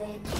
Savage.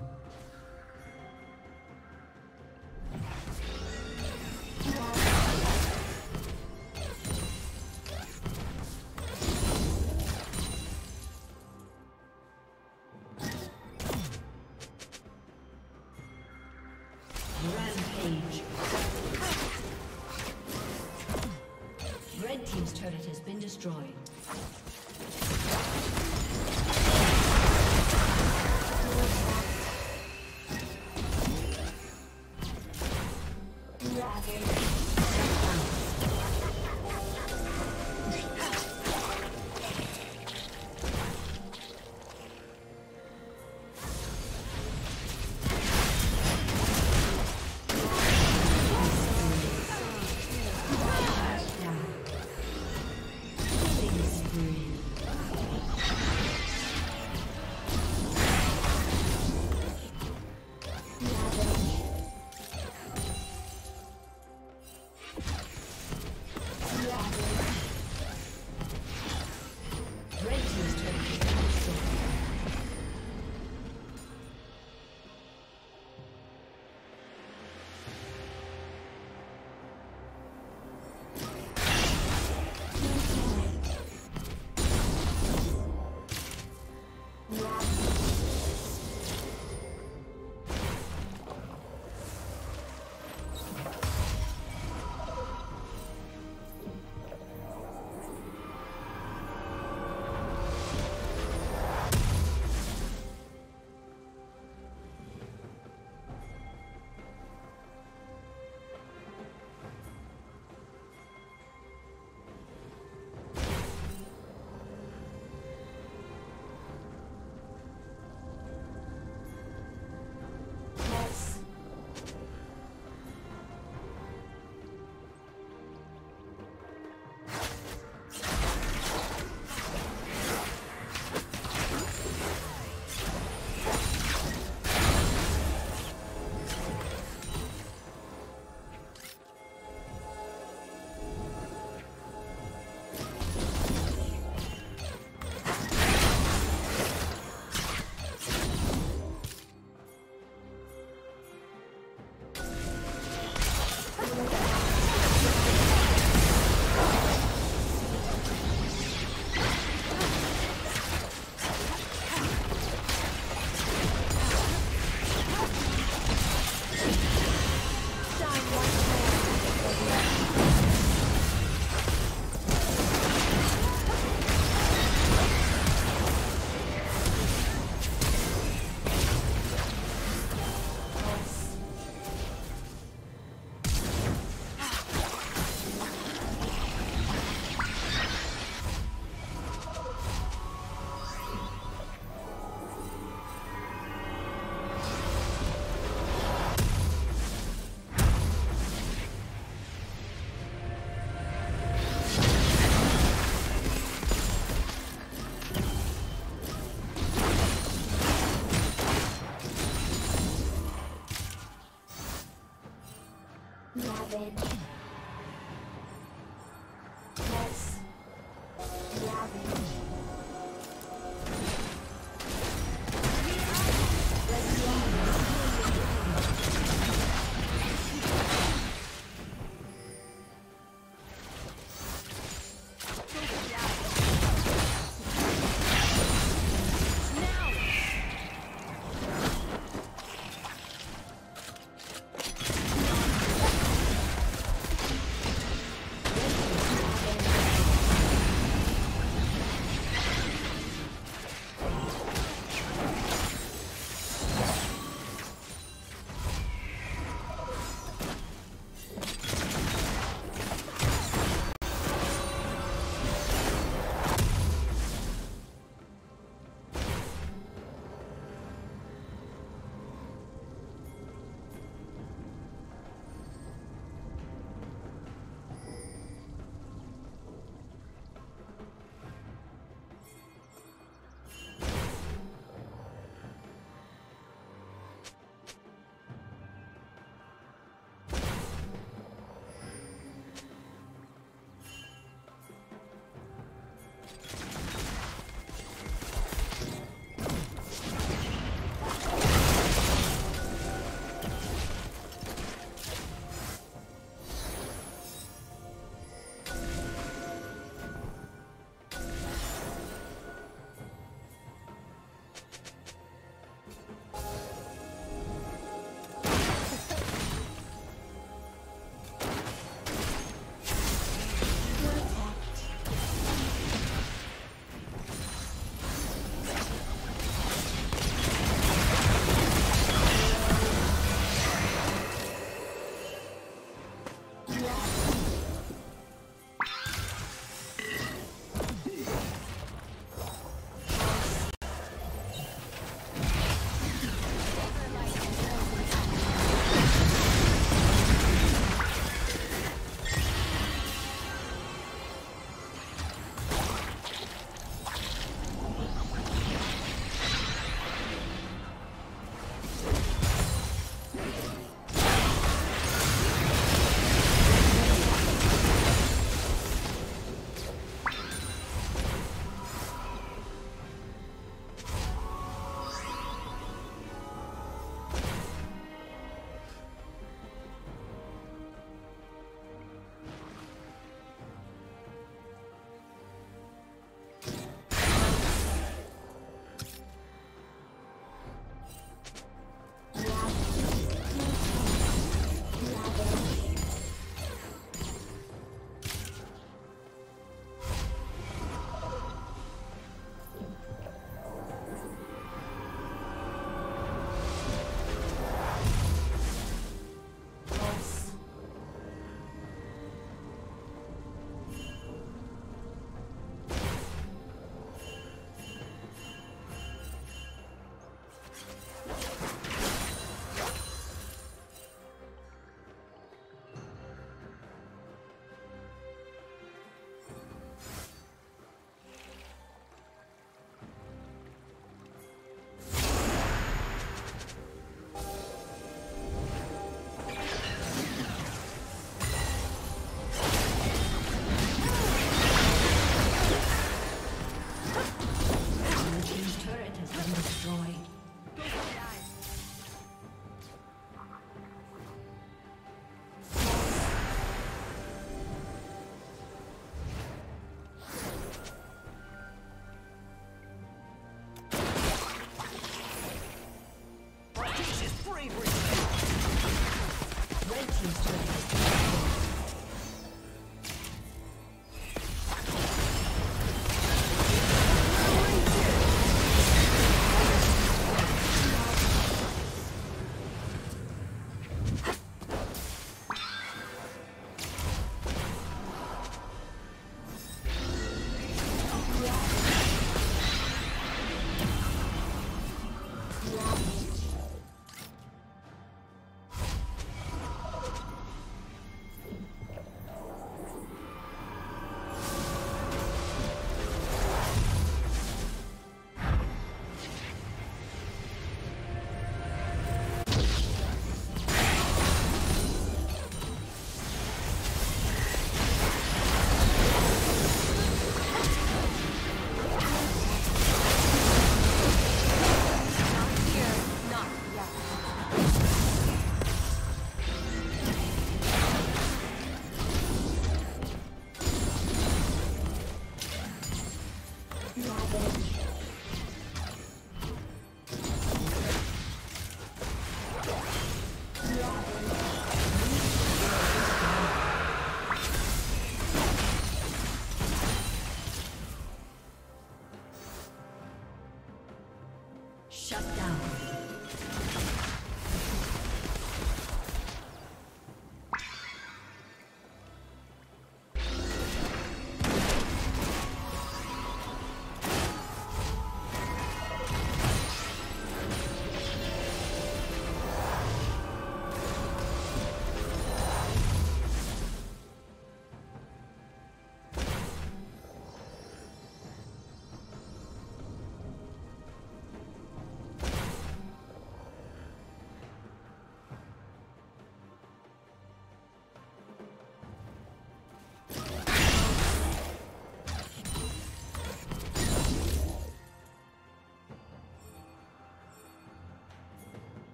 Destroyed. Ravage.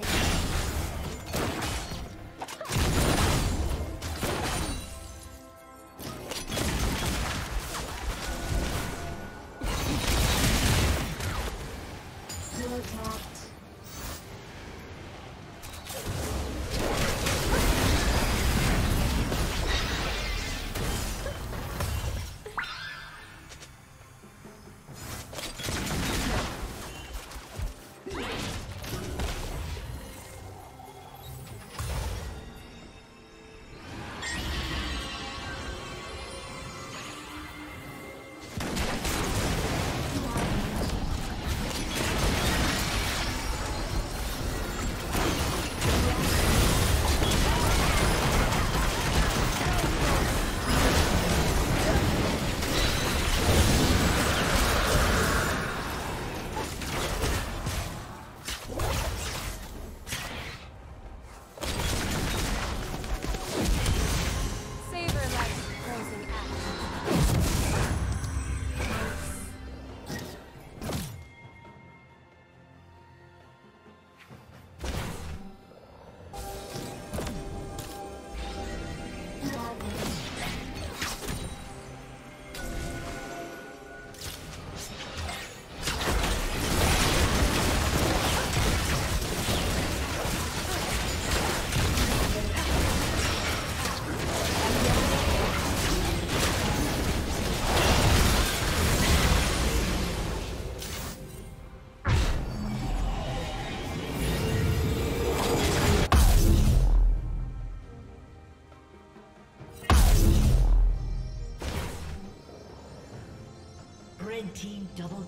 です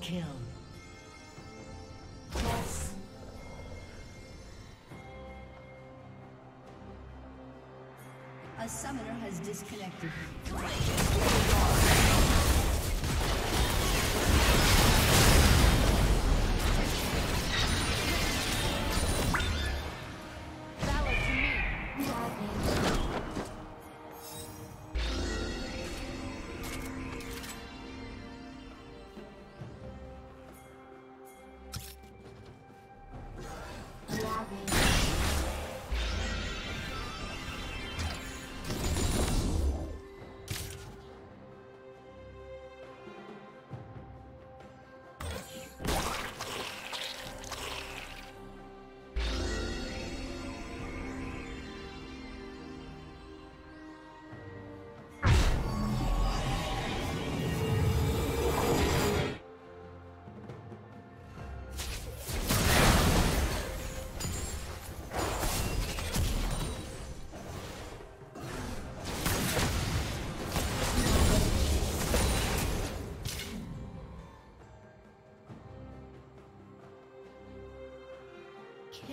Kill. A summoner has disconnected.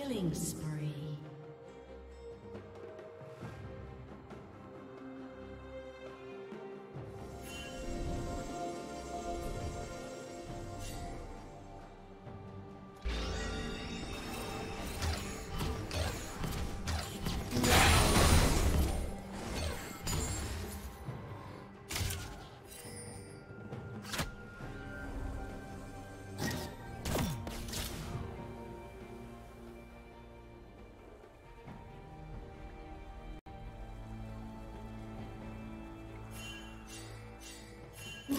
Killing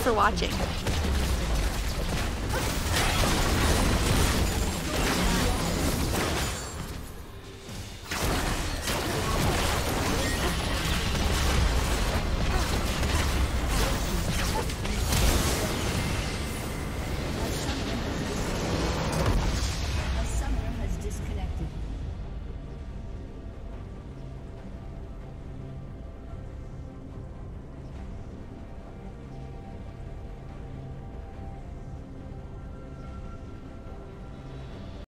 for watching.